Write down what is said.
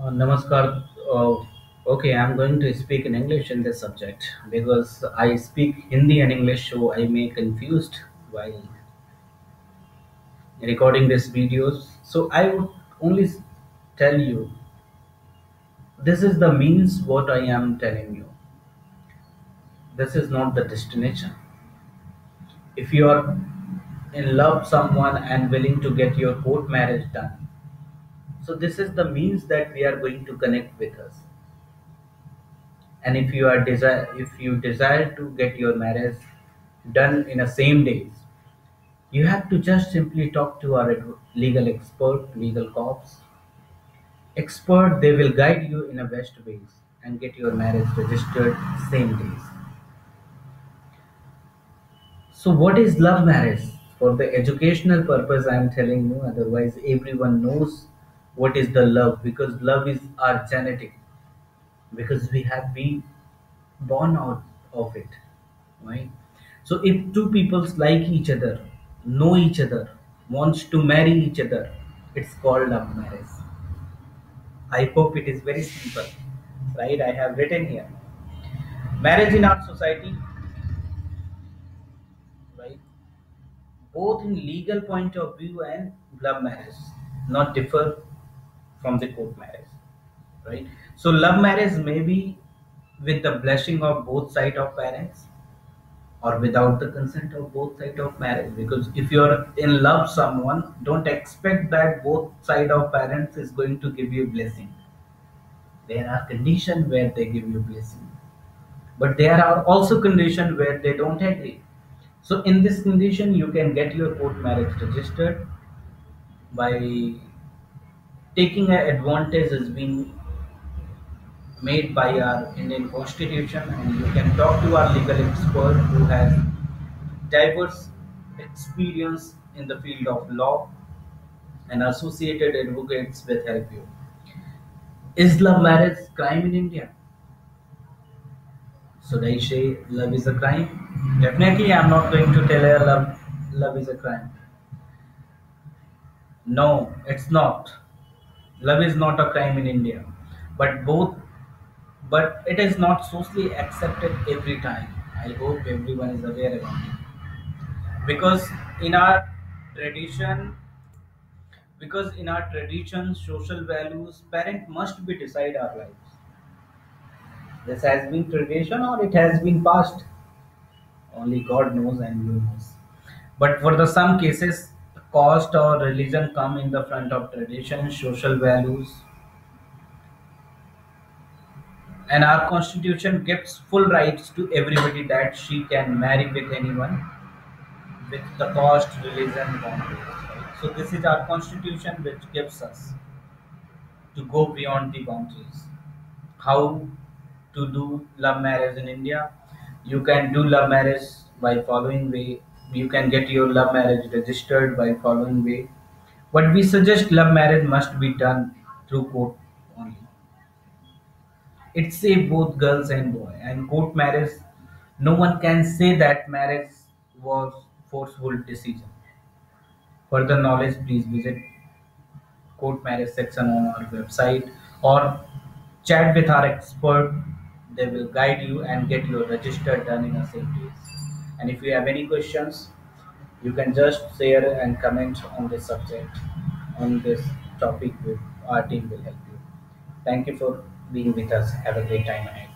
Uh, namaskar. Uh, okay, I'm going to speak in English in this subject because I speak Hindi and English, so I may confused while recording this videos. So I would only tell you this is the means what I am telling you. This is not the destination. If you are in love someone and willing to get your court marriage done, so this is the means that we are going to connect with us. and if you are desire if you desire to get your marriage done in a same days you have to just simply talk to our legal expert legal cops. Expert they will guide you in a best ways and get your marriage registered same days. So what is love marriage? For the educational purpose i am telling you otherwise everyone knows what is the love? Because love is our genetic. Because we have been born out of it right? So if two peoples like each other know each other wants to marry each other it's called love marriage. I hope it is very simple right? I have written here. Marriage in our society right? Both in legal point of view and love marriage. Not differ from the court marriage right? So love marriage may be with the blessing of both side of parents or without the consent of both side of marriage. Because if you're in love someone don't expect that both side of parents is going to give you blessing. There are conditions where they give you blessing but there are also conditions where they don't agree. So in this condition you can get your court marriage registered by taking advantage has been made by our indian constitution and you can talk to our legal expert who has diverse experience in the field of law and associated advocates will help you. Is love marriage crime in India? Should I say love is a crime? Definitely, I'm not going to tell her love love is a crime. No, it's not. Love is not a crime in India, but both, but it is not socially accepted every time. I hope everyone is aware about it. Because in our tradition because in our tradition social values parent must be decide our lives. This has been tradition or it has been passed only god knows and you knows but for the some cases caste or religion come in the front of tradition social values and our constitution gives full rights to everybody that she can marry with anyone with the caste religion boundaries so this is our constitution which gives us to go beyond the boundaries. How to do love marriage in India? You can do love marriage by following way. You can get your love marriage registered by following way. But we suggest love marriage must be done through court only. It say both girls and boy. And court marriage, no one can say that marriage was forceful decision. Further knowledge, please visit court marriage section on our website or chat with our expert. They will guide you and get your register done in a safe days. And if you have any questions, you can just share and comment on this subject, on this topic. With our team will help you. Thank you for being with us. Have a great time ahead.